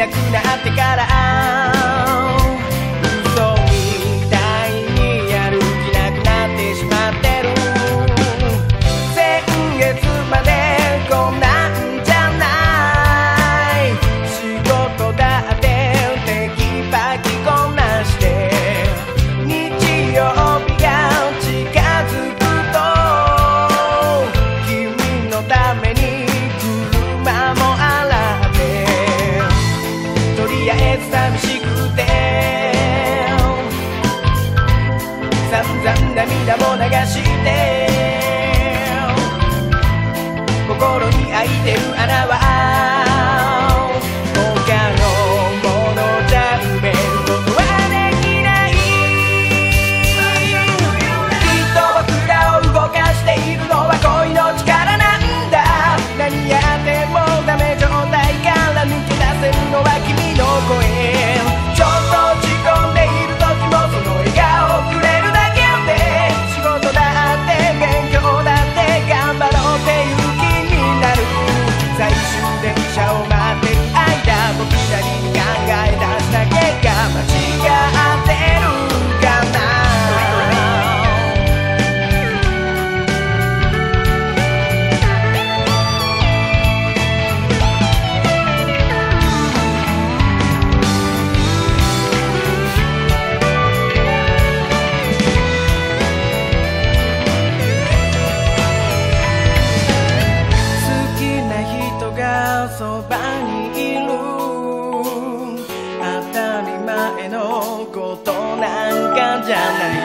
なくなってから Jalan.